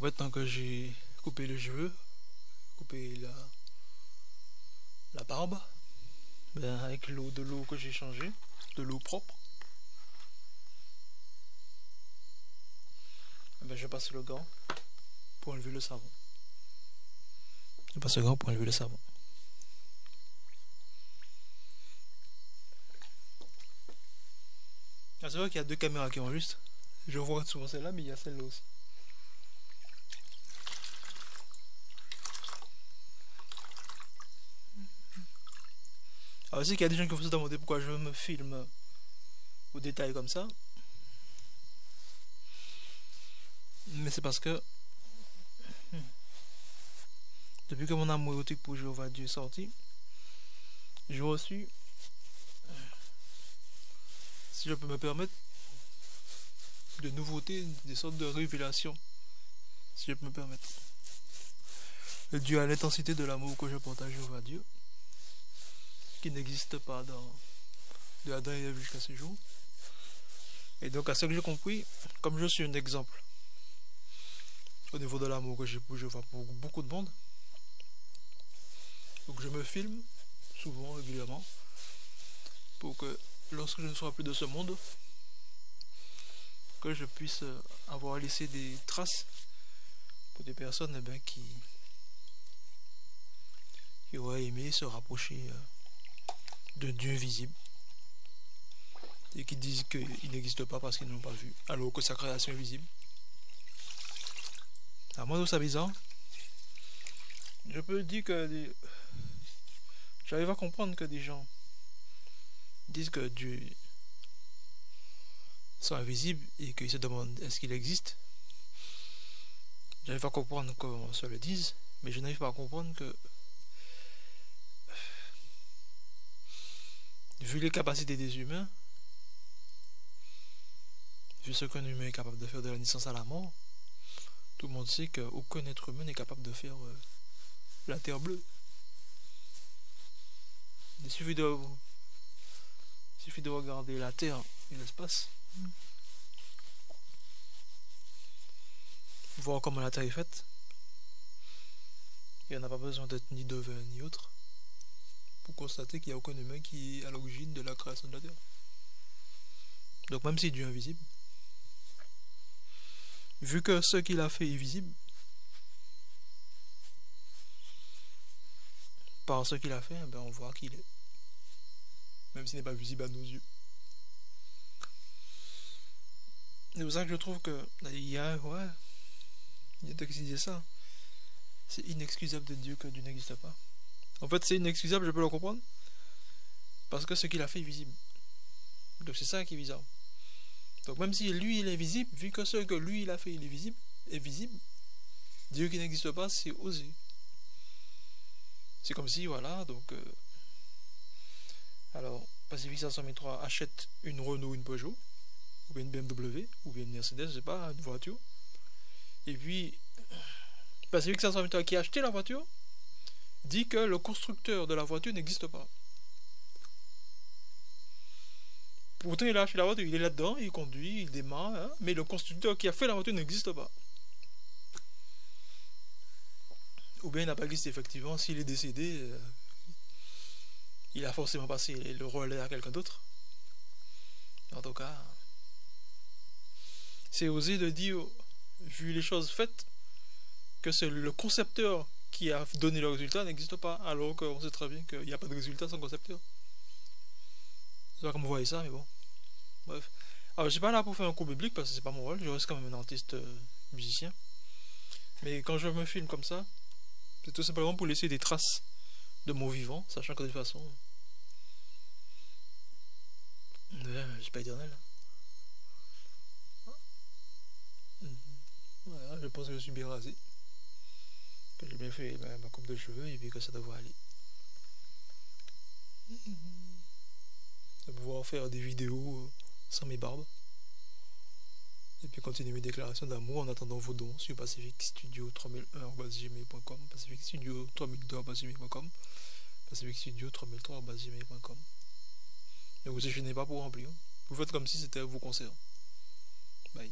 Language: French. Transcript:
Donc maintenant que j'ai coupé les cheveux, coupé la, barbe, ben avec l'eau de l'eau que j'ai changé, de l'eau propre, ben je passe le gant pour enlever le savon. Je passe le gant pour enlever le savon. Ah, c'est vrai qu'il y a deux caméras qui enregistrent. Je vois souvent celle-là, mais il y a celle-là aussi. Alors, c'est qu'il y a des gens qui vont se demander pourquoi je me filme au détail comme ça. Mais c'est parce que depuis que mon amour érotique pour Jéhovah Dieu est sorti, j'ai reçu si je peux me permettre, de nouveautés, des sortes de révélations, si je peux me permettre. Dû à l'intensité de l'amour que je à Dieu, qui n'existe pas dans de Adam et jusqu'à ce jour. Et donc, à ce que j'ai compris, comme je suis un exemple au niveau de l'amour que j'ai pour pour beaucoup de monde, donc je me filme souvent, régulièrement, pour que lorsque je ne serai plus de ce monde, que je puisse avoir laissé des traces pour des personnes eh bien, qui, qui auraient aimé se rapprocher euh, de Dieu visible et qui disent qu'il n'existe pas parce qu'ils ne l'ont pas vu, alors que sa création est visible. À moi, ça bizarre. Je peux dire que j'arrive à comprendre que des gens disent que Dieu sont invisibles et qu'ils se demandent est-ce qu'il existe? J'arrive à comprendre qu'on se le dise, mais je n'arrive pas à comprendre que vu les capacités des humains, vu ce qu'un humain est capable de faire de la naissance à la mort, tout le monde sait qu'aucun être humain n'est capable de faire euh, la terre bleue. Il suffit de suffit de regarder la Terre et l'espace. Voir comment la Terre est faite. Il n'y en a pas besoin d'être ni devin ni autre constater qu'il n'y a aucun humain qui est à l'origine de la création de la Terre. Donc même si Dieu est invisible, vu que ce qu'il a fait est visible, par ce qu'il a fait, ben on voit qu'il est même s'il n'est pas visible à nos yeux. C'est pour ça que je trouve que il y a, ouais, il y a ça. C'est inexcusable de Dieu que Dieu n'existe pas. En fait, c'est inexcusable, je peux le comprendre, parce que ce qu'il a fait est visible. Donc c'est ça qui est bizarre. Donc même si lui il est visible, vu que ce que lui il a fait il est visible, est visible, Dieu qui n'existe pas, c'est osé. C'est comme si, voilà, donc euh, alors, Pacific 503 achète une Renault, une Peugeot, ou bien une BMW, ou bien une Mercedes, je sais pas, une voiture. Et puis, Pacific 503 qui a acheté la voiture dit que le constructeur de la voiture n'existe pas. Pourtant, il a acheté la voiture, il est là-dedans, il conduit, il démarre, hein, mais le constructeur qui a fait la voiture n'existe pas. Ou bien il n'a pas existé, effectivement, s'il est décédé, euh, il a forcément passé le relais à quelqu'un d'autre. En tout cas, c'est osé de dire, vu les choses faites, que c'est le concepteur qui a donné le résultat n'existe pas, alors qu'on sait très bien qu'il n'y a pas de résultat sans concepteur. Sais pas comment vous voyez ça, mais bon. Bref. Alors, je suis pas là pour faire un coup biblique parce que c'est pas mon rôle, je reste quand même un artiste euh, musicien. Mais quand je me filme comme ça, c'est tout simplement pour laisser des traces de mon vivant, sachant que de toute façon, je suis pas éternel. Voilà, je pense que je suis bien rasé. Que j'ai bien fait ma, coupe de cheveux et puis que ça devrait aller. De pouvoir faire des vidéos sans mes barbes. Et puis continuer mes déclarations d'amour en attendant vos dons sur Pacific Studio 3001.gmail.com Pacific Studio 3002.gmail.com Pacific Studio 3003.gmail.com Ne vous échenez pas pour remplir. Vous faites comme si c'était vos concerts. Bye.